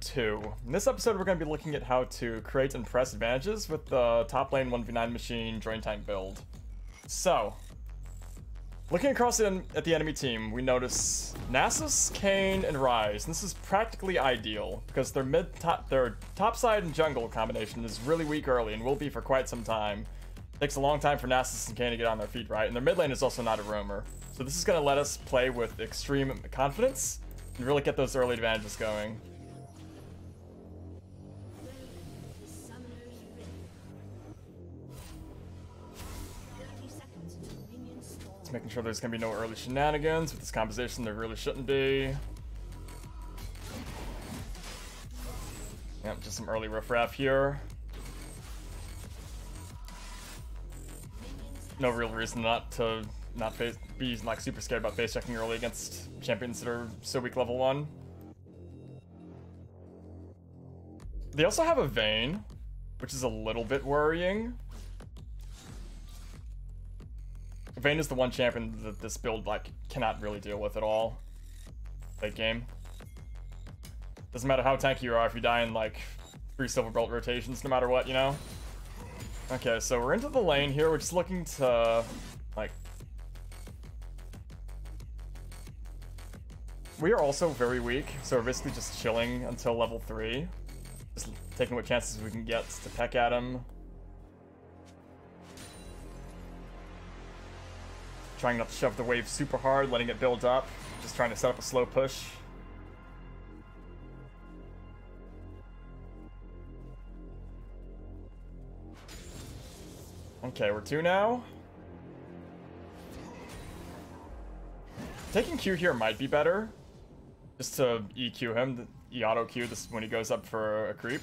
episode 2. In this episode, we're going to be looking at how to create and press advantages with the top lane 1v9 machine drain tank build. So, looking across at the enemy team, we notice Nasus, Kayn, and Ryze. And this is practically ideal, because their mid top, their top side and jungle combination is really weak early and will be for quite some time. It takes a long time for Nasus and Kayn to get on their feet right, and their mid lane is also not a roamer. So this is going to let us play with extreme confidence and really get those early advantages going. Just making sure there's gonna be no early shenanigans with this composition, there really shouldn't be. Yep, just some early riffraff here. No real reason not to not face, be like super scared about face checking early against champions that are so weak level one. They also have a Vayne, which is a little bit worrying. Vayne is the one champion that this build like cannot really deal with at all. Late game. Doesn't matter how tanky you are if you die in like three silver bolt rotations, no matter what, you know? Okay, so we're into the lane here. We're just looking to like We are also very weak, so we're basically just chilling until level 3. Just taking what chances we can get to peck at him. Trying not to shove the wave super hard, letting it build up. Just trying to set up a slow push. Okay, we're two now. Taking Q here might be better, just to EQ him, E-auto Q this when he goes up for a creep.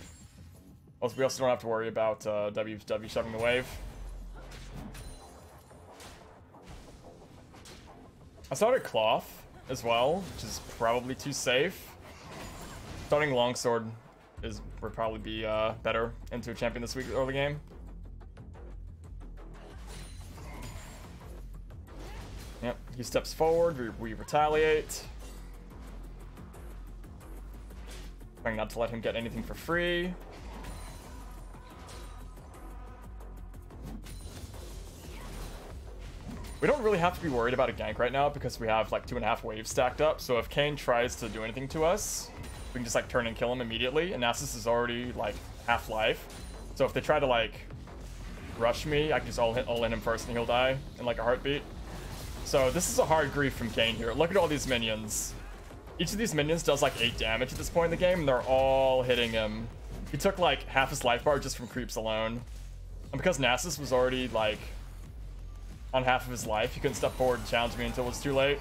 Also, we also don't have to worry about uh, W, w shoving the wave. I started Cloth as well, which is probably too safe. Starting Longsword is would probably be uh, better into a champion this week early game. Yep, he steps forward, we, we retaliate. Trying not to let him get anything for free. We don't really have to be worried about a gank right now because we have like two and a half waves stacked up. So if Kayn tries to do anything to us, we can just like turn and kill him immediately. And Nasus is already like half life. So if they try to like rush me, I can just all hit all in him first and he'll die in like a heartbeat. So this is a hard grief from Kayn here. Look at all these minions. Each of these minions does like 8 damage at this point in the game, and they're all hitting him. He took like half his life bar just from creeps alone. And because Nasus was already like on half of his life, he couldn't step forward and challenge me until it was too late.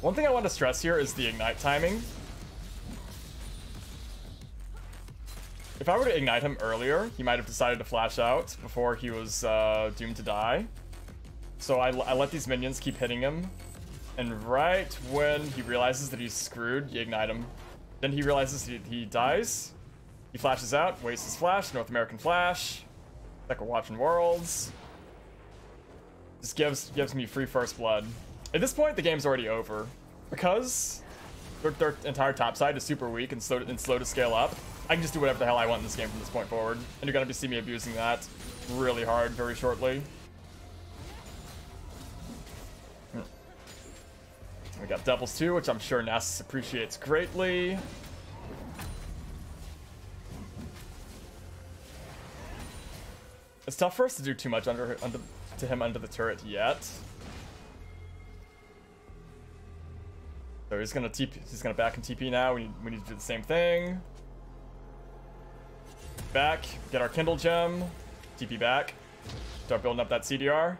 One thing I want to stress here is the ignite timing. If I were to ignite him earlier, he might have decided to flash out before he was uh, doomed to die. So I, I let these minions keep hitting him and right when he realizes that he's screwed, you ignite him. Then he realizes he, he dies. He flashes out, wastes his flash, North American flash. Like we're watching Worlds. Just gives gives me free first blood. At this point, the game's already over. Because their, their entire top side is super weak and slow, and slow to scale up, I can just do whatever the hell I want in this game from this point forward. And you're gonna be see me abusing that really hard very shortly. Hmm. We got doubles too, which I'm sure Nasus appreciates greatly. It's tough for us to do too much under, under to him under the turret yet. So he's gonna TP, he's gonna back and TP now. We need, we need to do the same thing. Back, get our Kindle gem, TP back, start building up that CDR.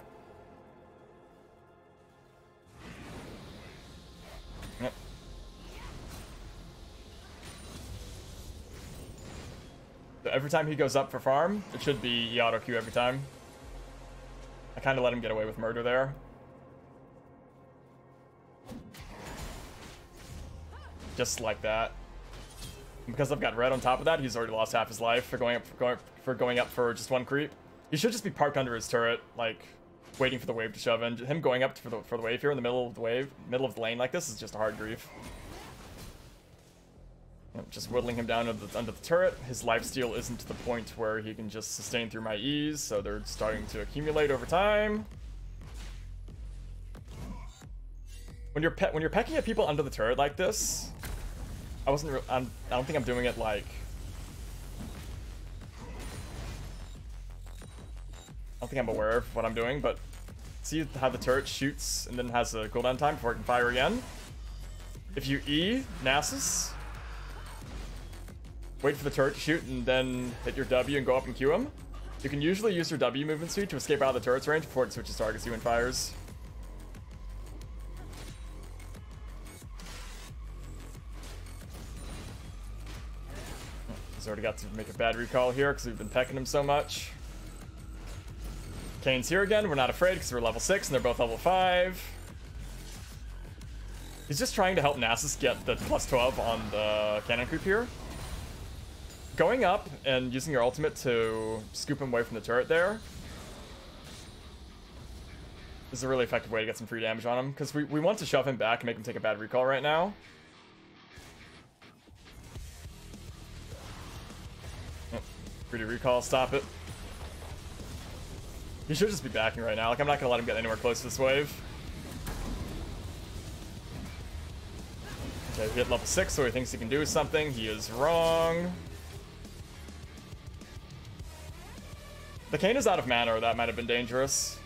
Every time he goes up for farm, it should be auto Q every time. I kind of let him get away with murder there. Just like that. Because I've got red on top of that, he's already lost half his life for going up for going, for going up for just one creep. He should just be parked under his turret, like waiting for the wave to shove in. Him going up for the for the wave here in the middle of the wave, middle of the lane like this is just a hard grief. Just whittling him down under the, under the turret. His lifesteal isn't to the point where he can just sustain through my E's, so they're starting to accumulate over time. When you're when you're pecking at people under the turret like this, I wasn't. I'm, I don't think I'm doing it like. I don't think I'm aware of what I'm doing, but see how the turret shoots and then has a cooldown time before it can fire again. If you E Nasus, wait for the turret to shoot and then hit your W and go up and Q him. You can usually use your W movement speed to escape out of the turret's range before it switches targets you and fires. He's already got to make a bad recall here because we've been pecking him so much. Kayn's here again. We're not afraid because we're level 6 and they're both level 5. He's just trying to help Nasus get the plus 12 on the cannon creep here. Going up and using your ultimate to scoop him away from the turret there is a really effective way to get some free damage on him because we, we want to shove him back and make him take a bad recall right now. Oh, free to recall, stop it. He should just be backing right now. Like, I'm not gonna let him get anywhere close to this wave. Okay, hit level 6, so he thinks he can do something. He is wrong. The Kayn is out of mana, or that might have been dangerous.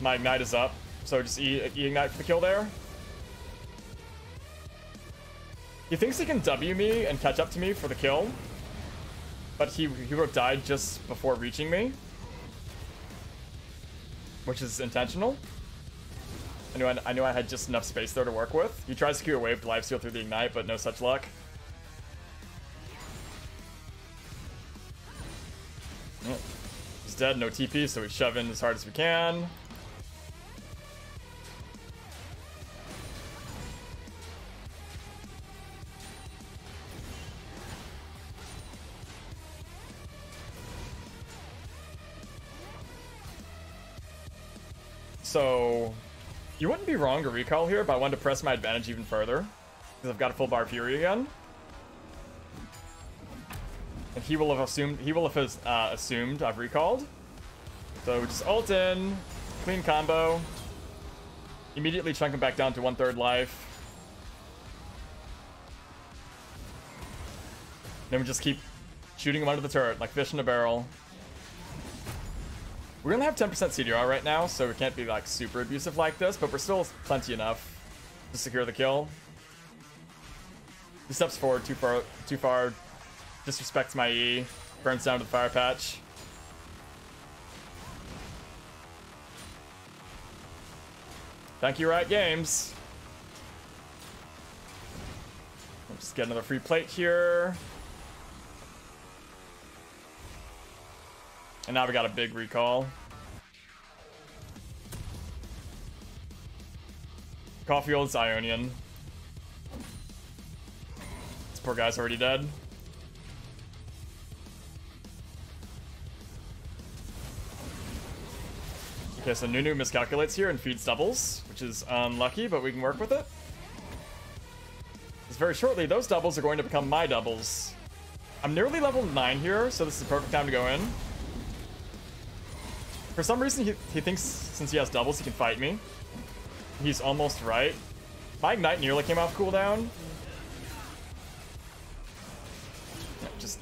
My Ignite is up, so just E, e Ignite for the kill there. He thinks he can W me and catch up to me for the kill. But he, he would have died just before reaching me. Which is intentional. I knew I, I knew I had just enough space there to work with. He tries to Q a wave to lifesteal through the Ignite, but no such luck. He's dead, no TP, so we shove in as hard as we can. So, you wouldn't be wrong to recall here, but I wanted to press my advantage even further. Because I've got a full bar Fury again. And he will have assumed he will have uh, assumed I've recalled. So just ult in, clean combo. Immediately chunk him back down to one third life. Then we just keep shooting him under the turret like fish in a barrel. We only have 10% CDR right now, so we can't be like super abusive like this, but we're still plenty enough to secure the kill. He steps forward too far, too far, disrespects my E, burns down to the fire patch. Thank you, Riot Games. Let's get another free plate here. And now we got a big recall. Coffee Caulfield's Ionian. This poor guy's already dead. Okay, so Nunu miscalculates here and feeds doubles, which is um, unlucky, but we can work with it. Because very shortly, those doubles are going to become my doubles. I'm nearly level 9 here, so this is the perfect time to go in. For some reason, he, he thinks since he has doubles, he can fight me. He's almost right. My Ignite nearly came off cooldown. just...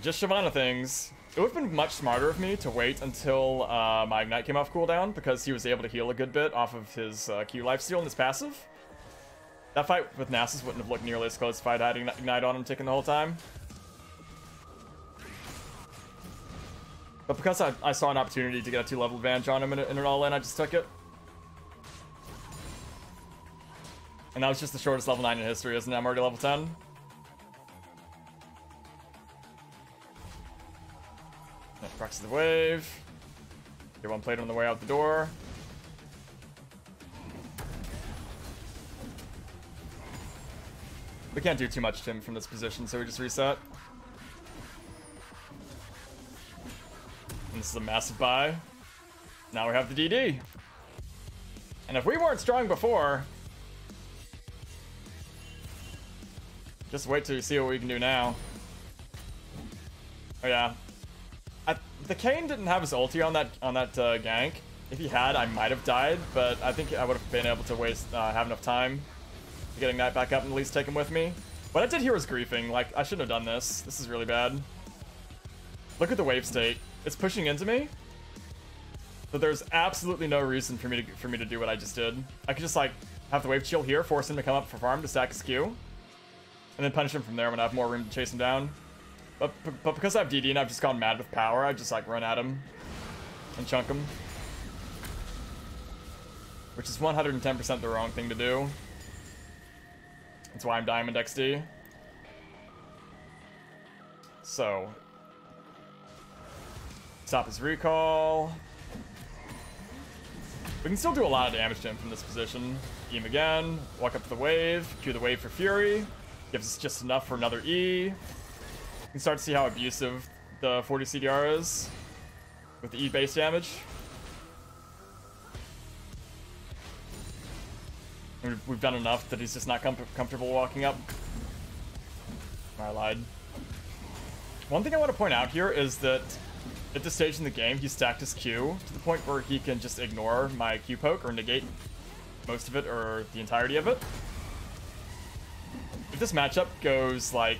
Just Shyvana things. It would have been much smarter of me to wait until uh, my Ignite came off cooldown, because he was able to heal a good bit off of his uh, Q lifesteal and his passive. That fight with Nasus wouldn't have looked nearly as close if I'd had Ignite on him ticking the whole time. But because I, I saw an opportunity to get a two-level advantage on him in, in an all-in, I just took it. And that was just the shortest level 9 in history, isn't it? I'm already level 10. Proxy the wave. Get one plate on the way out the door. We can't do too much to him from this position, so we just reset. And this is a massive buy. Now we have the DD. And if we weren't strong before, just wait till you see what we can do now. Oh yeah, the Kayn didn't have his ulti on that on that uh, gank. If he had, I might have died, but I think I would have been able to waste uh, have enough time getting that back up and at least take him with me. What I did here was griefing. Like I shouldn't have done this. This is really bad. Look at the wave state. It's pushing into me. But there's absolutely no reason for me to for me to do what I just did. I could just like have the wave chill here, force him to come up for farm to stack his Q, and then punish him from there when I have more room to chase him down. But, but because I have DD and I've just gone mad with power, I just like run at him and chunk him. Which is 110% the wrong thing to do. That's why I'm Diamond XD. So. Stop his recall. We can still do a lot of damage to him from this position. E him again, walk up to the wave, Q the wave for Fury. Gives us just enough for another E. You can start to see how abusive the 40 CDR is with the E base damage. We've done enough that he's just not com comfortable walking up. I lied. One thing I want to point out here is that at this stage in the game, he stacked his Q to the point where he can just ignore my Q poke or negate most of it or the entirety of it. If this matchup goes like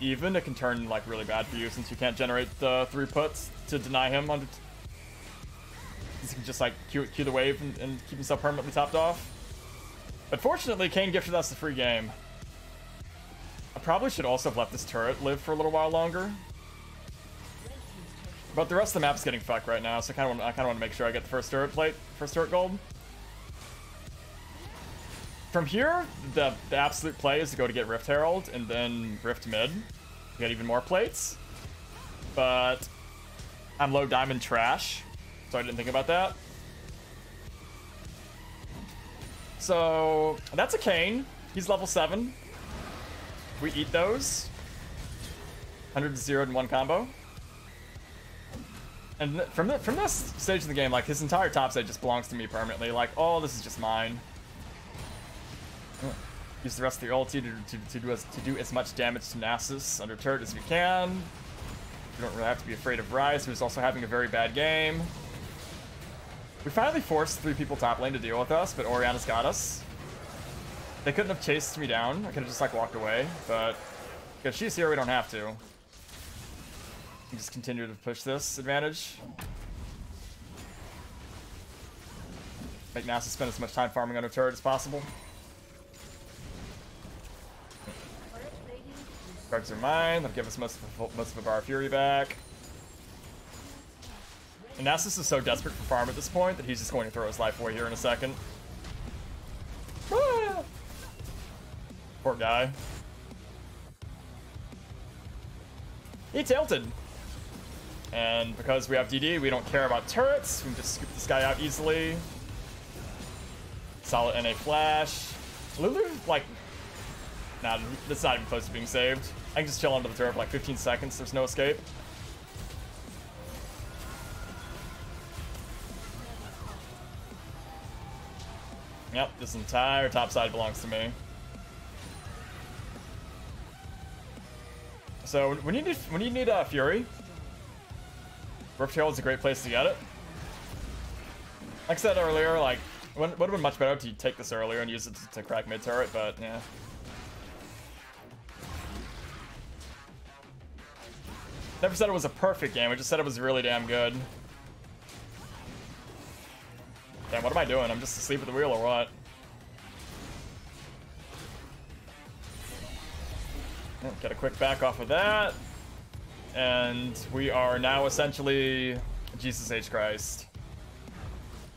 even, it can turn like really bad for you since you can't generate the three puts to deny him on. He can just like cue, Q the wave and, and keep himself permanently topped off. But fortunately, Kayn gifted us the free game. I probably should also have left this turret live for a little while longer. But the rest of the map's getting fucked right now, so I kind of want to make sure I get the first turret plate, first turret gold. From here, the, the absolute play is to go to get Rift Herald and then Rift mid. Get even more plates. But I'm low diamond trash, so I didn't think about that. So that's a Kayn. He's level 7. We eat those. 100 to 0 in one combo. And from the, from this stage of the game, like his entire top side just belongs to me permanently. Like, oh, this is just mine. Use the rest of your ulti to, to, to, do as, to do as much damage to Nasus under turret as we can. You don't really have to be afraid of Ryze, who's also having a very bad game. We finally forced three people top lane to deal with us, but Orianna's got us. They couldn't have chased me down. I could have just like walked away, but because she's here, we don't have to just continue to push this advantage. Make Nasus spend as much time farming on a turret as possible. Cards are mine. They'll give us most of, most of our Fury back. And Nasus is so desperate for farm at this point that he's just going to throw his life away here in a second. Ah! Poor guy. He tilted. And because we have DD, we don't care about turrets. We can just scoop this guy out easily. Solid NA flash. Lulu, like, nah, that's not even close to being saved. I can just chill under the turret for like 15 seconds. There's no escape. Yep, this entire top side belongs to me. So when you need when you need a uh, Fury, Rift is a great place to get it. Like I said earlier, like, would have been much better to take this earlier and use it to, to crack mid turret, but yeah. Never said it was a perfect game, I just said it was really damn good. Damn, what am I doing? I'm just asleep at the wheel or what? Oh, get a quick back off of that. And we are now essentially Jesus H. Christ.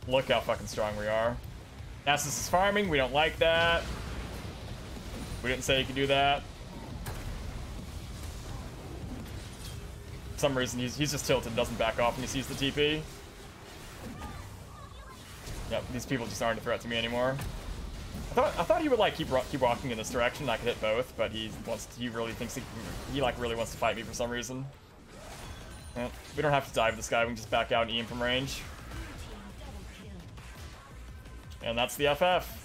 Look how fucking strong we are. Nasus is farming, we don't like that. We didn't say you could do that. Some reason, he's, he's just tilted, and doesn't back off when he sees the TP. Yep, these people just aren't a threat to me anymore. I thought I thought he would like keep keep walking in this direction. I could hit both, but he wants to, he really thinks he, he like really wants to fight me for some reason. we don't have to dive this guy. We can just back out and E him from range. And that's the FF.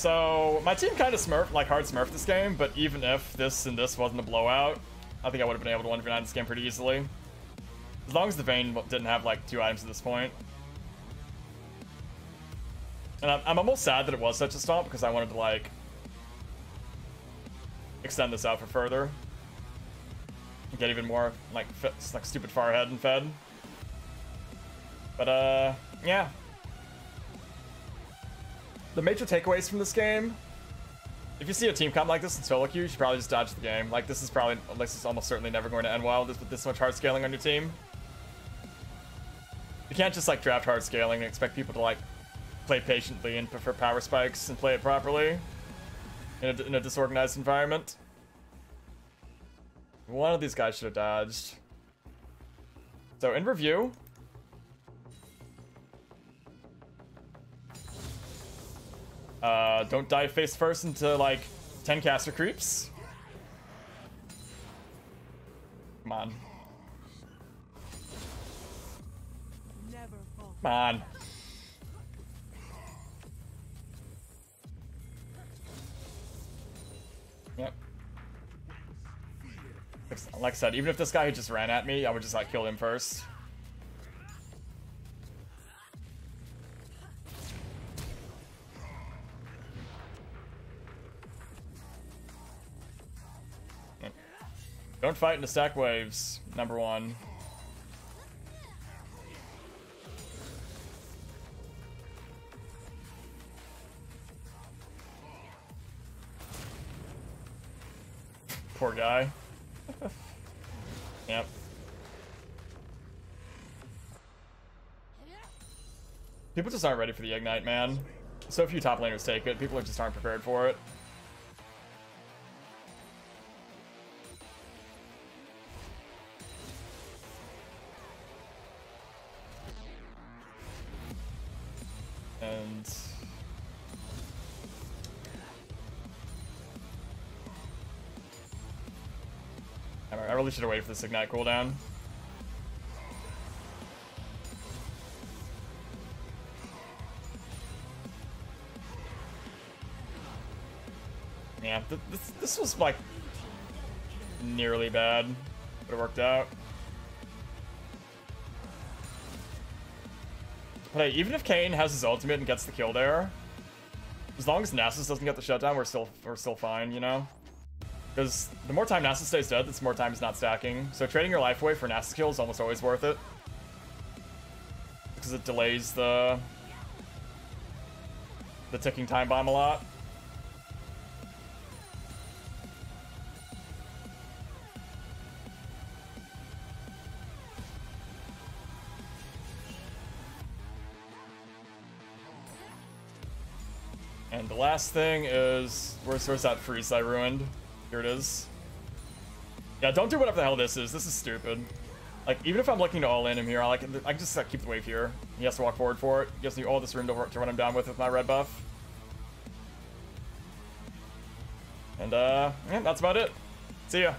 So, my team kind of smurfed, like hard smurfed this game, but even if this and this wasn't a blowout, I think I would have been able to 1v9 this game pretty easily. As long as the Vayne didn't have like two items at this point. And I'm, I'm almost sad that it was such a stomp because I wanted to like extend this out for further. Get even more like like stupid far ahead and fed. But uh yeah. The major takeaways from this game if you see a team comp like this in solo queue, you should probably just dodge the game. Like, this is probably, this is almost certainly never going to end well with this much hard scaling on your team. You can't just, like, draft hard scaling and expect people to, like, play patiently and prefer power spikes and play it properly in a, in a disorganized environment. One of these guys should have dodged. So, in review, Uh, don't dive face first into like 10 caster creeps. Come on. Come on. Yep. Like I said, even if this guy just ran at me, I would just like kill him first. Don't fight in the stack waves, number one. Poor guy. yep. People just aren't ready for the Ignite, man. So few top laners take it. People just aren't prepared for it. Probably should have waited for this Ignite cooldown. Yeah, th this, this was like nearly bad, but it worked out. But hey, even if Kayn has his ultimate and gets the kill there, as long as Nasus doesn't get the shutdown, we're still we're still fine, you know? Because the more time Nasus stays dead, the more time he's not stacking. So trading your life away for Nasus kill is almost always worth it. Because it delays the... the ticking time bomb a lot. And the last thing is, where's, where's that freeze I ruined? Here it is. Yeah, don't do whatever the hell this is. This is stupid. Like, even if I'm looking to all-in him here, I like I can just uh, keep the wave here. He has to walk forward for it. Gives me all this room to, to run him down with with my red buff. And, uh, yeah, that's about it. See ya.